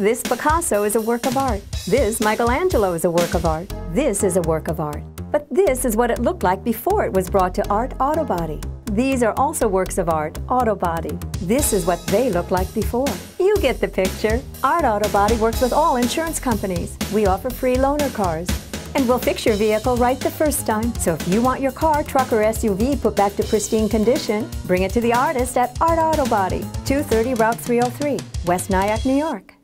This Picasso is a work of art. This Michelangelo is a work of art. This is a work of art. But this is what it looked like before it was brought to Art Auto Body. These are also works of art, Auto Body. This is what they looked like before. You get the picture. Art Auto Body works with all insurance companies. We offer free loaner cars. And we'll fix your vehicle right the first time. So if you want your car, truck, or SUV put back to pristine condition, bring it to the artist at Art Auto Body, 230 Route 303, West Nyack, New York.